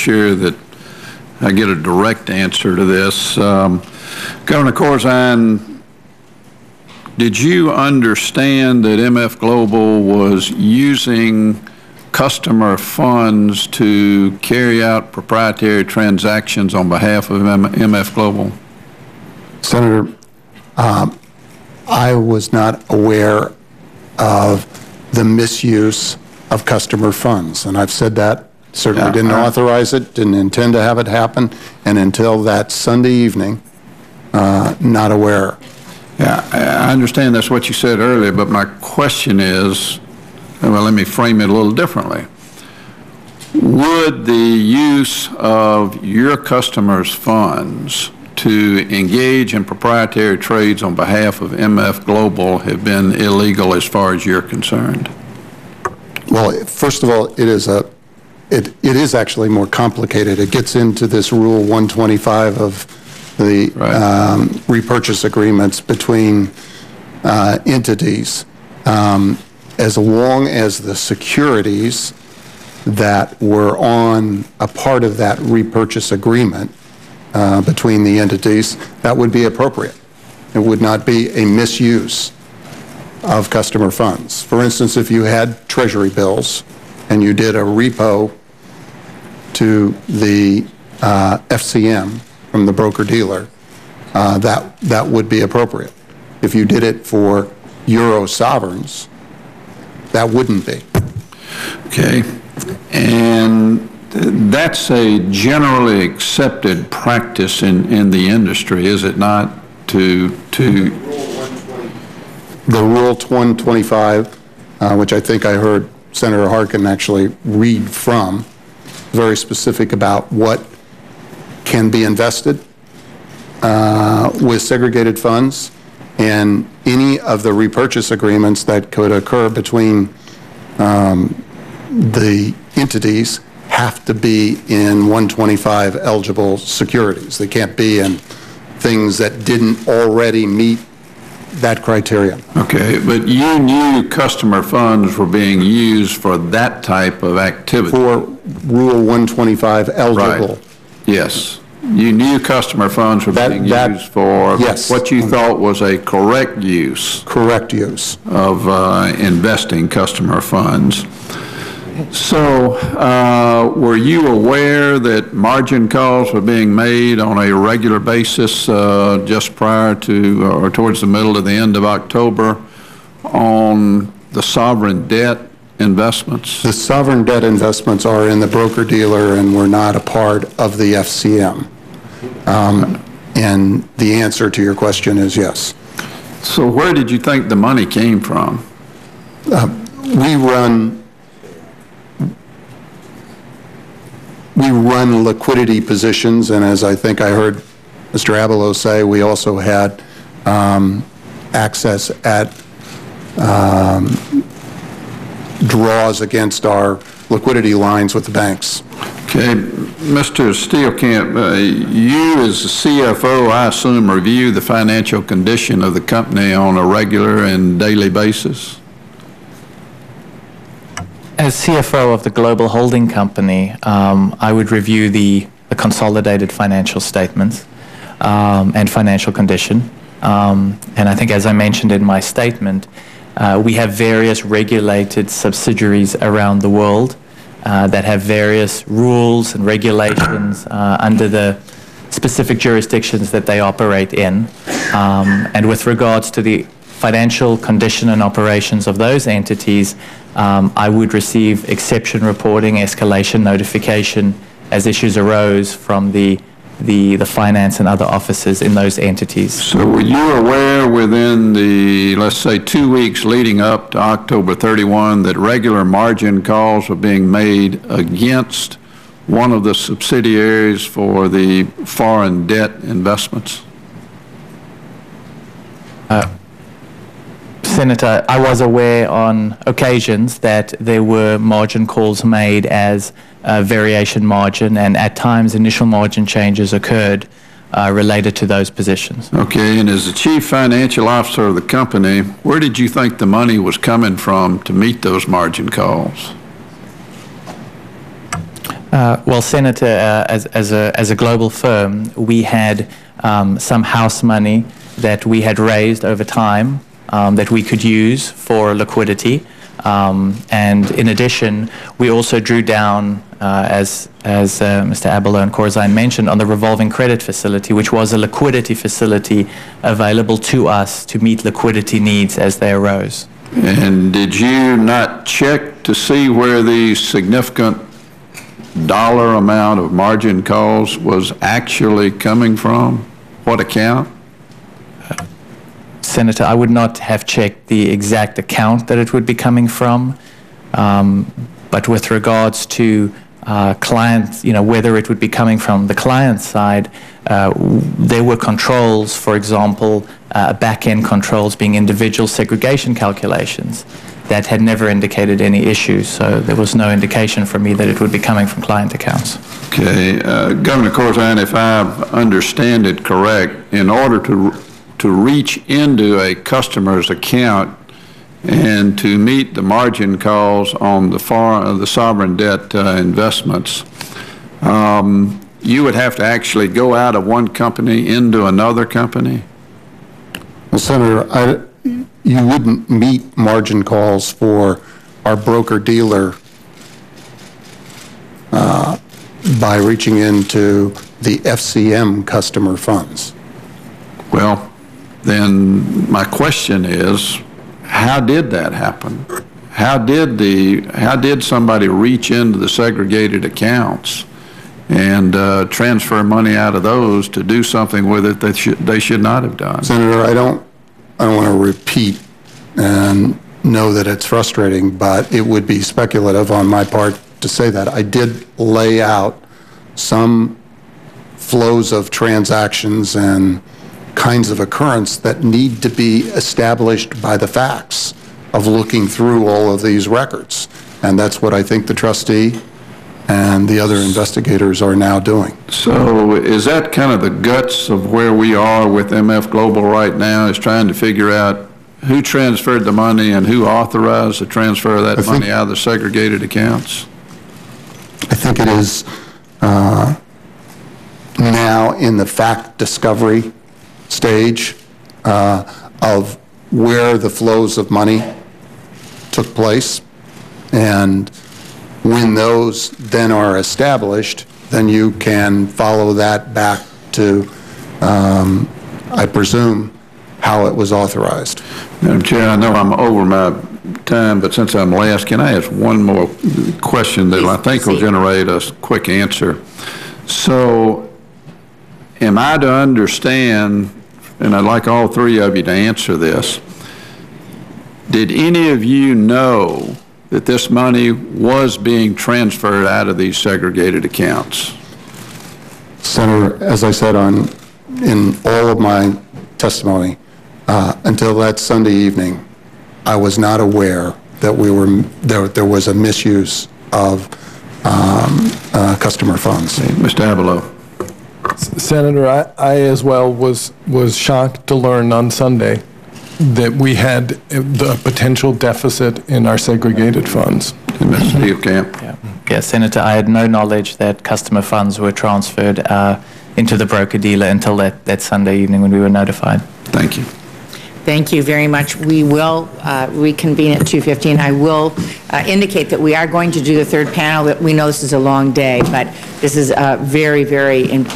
sure that I get a direct answer to this. Um, Governor Corzine, did you understand that MF Global was using customer funds to carry out proprietary transactions on behalf of MF Global? Senator, um, I was not aware of the misuse of customer funds, and I've said that, certainly Yeah, didn't I- authorize it, didn't intend to have it happen, and until that Sunday evening, uh, not aware. Yeah, I I understand that's what you said earlier, but my question is, well, let me frame it a little differently. Would the use of your customers' funds to engage in proprietary trades on behalf of MF Global have been illegal as far as you're concerned? Well, first of all, it is a, it, it is actually more complicated. It gets into this Rule 125 of the Right. um, repurchase agreements between uh, entities. Um, As long as the securities that were on a part of that repurchase agreement uh, between the entities, that would be appropriate. It would not be a misuse of customer funds. For instance, if you had treasury bills and you did a repo to the uh, FCM from the broker-dealer, uh, that, that would be appropriate. If you did it for euro sovereigns, that wouldn't be. Okay, and that's a generally accepted practice in, in the industry, is it not, to, to, The Rule 125, uh, which I think I heard Senator Harkin actually read from, very specific about what can be invested uh, with segregated funds, and any of the repurchase agreements that could occur between um, the entities have to be in 125 eligible securities. They can't be in things that didn't already meet that criteria. okay, but you knew customer funds were being used for that type of activity? For Rule 125 eligible. Right. Yes. You knew customer funds were That- being that- used for yes. what you thought was a correct use Correct use. of uh, investing customer funds. So, uh, were you aware that margin calls were being made on a regular basis uh, just prior to, or towards the middle to the end of October on the sovereign debt investments? The sovereign debt investments are in the broker-dealer and were not a part of the FCM. Um, And the answer to your question is yes. So where did you think the money came from? We run, we run liquidity positions, and as I think I heard Mr. Abelow say, we also had um, access at um, draws against our liquidity lines with the banks. Okay, Mr. Steenkamp, uh, you as the CFO, I assume, review the financial condition of the company on a regular and daily basis? As CFO of the global holding company, um, I would review the, the consolidated financial statements um, and financial condition. Um, and I think, as I mentioned in my statement, uh, we have various regulated subsidiaries around the world uh, that have various rules and regulations uh, under the specific jurisdictions that they operate in. Um, and with regards to the financial condition and operations of those entities, um, I would receive exception reporting, escalation notification as issues arose from the, the, the finance and other officers in those entities. So were you aware within the, let's say, two weeks leading up to October 31 that regular margin calls were being made against one of the subsidiaries for the foreign debt investments? Senator, I was aware on occasions that there were margin calls made as a variation margin, and at times initial margin changes occurred uh, related to those positions. Okay, and as the chief financial officer of the company, where did you think the money was coming from to meet those margin calls? Uh, Well, Senator, uh, as, as, a, as a global firm, we had um, some house money that we had raised over time um, that we could use for liquidity. Um, and in addition, we also drew down, uh, as, as uh, Mr. Abelow and Corzine mentioned, on the revolving credit facility, which was a liquidity facility available to us to meet liquidity needs as they arose. And did you not check to see where the significant dollar amount of margin calls was actually coming from? What account? Senator, I would not have checked the exact account that it would be coming from, um, but with regards to uh, client, you know, whether it would be coming from the client side, uh, there were controls, for example, uh, back-end controls being individual segregation calculations that had never indicated any issues, so there was no indication for me that it would be coming from client accounts. Okay, uh, Governor Corzine, if I understand it correct, in order to, to reach into a customer's account and to meet the margin calls on the far, the sovereign debt uh, investments, um, you would have to actually go out of one company into another company? Well, Senator, I, you wouldn't meet margin calls for our broker-dealer uh, by reaching into the FCM customer funds. Well, then my question is, how did that happen? How did the, how did somebody reach into the segregated accounts and uh, transfer money out of those to do something with it that they should not have done? Senator, I don't, I don't want to repeat and know that it's frustrating, but it would be speculative on my part to say that. I did lay out some flows of transactions and kinds of occurrence that need to be established by the facts of looking through all of these records. And that's what I think the trustee and the other investigators are now doing. So is that kind of the guts of where we are with MF Global right now, is trying to figure out who transferred the money and who authorized the transfer of I that think- money out of the segregated accounts? I think it is uh, now in the fact discovery stage uh, of where the flows of money took place. And when those then are established, then you can follow that back to, um, I presume, how it was authorized. Madam Chair, I know I'm over my time, but since I'm last, can I ask one more question that I think will generate a quick answer? So am I to understand, and I'd like all three of you to answer this, did any of you know that this money was being transferred out of these segregated accounts? Senator, as I said on, in all of my testimony, uh, until that Sunday evening, I was not aware that we were, there there was a misuse of um, uh, customer funds. Mr. Abelow? Senator, I, I as well was, was shocked to learn on Sunday that we had the potential deficit in our segregated funds. And Mr. Steenkamp? Yeah. Yeah, Senator, I had no knowledge that customer funds were transferred uh, into the broker-dealer until that, that Sunday evening when we were notified. Thank you. Thank you very much. We will uh, reconvene at 2:15. I will uh, indicate that we are going to do the third panel, that we know this is a long day, but this is uh, very, very important.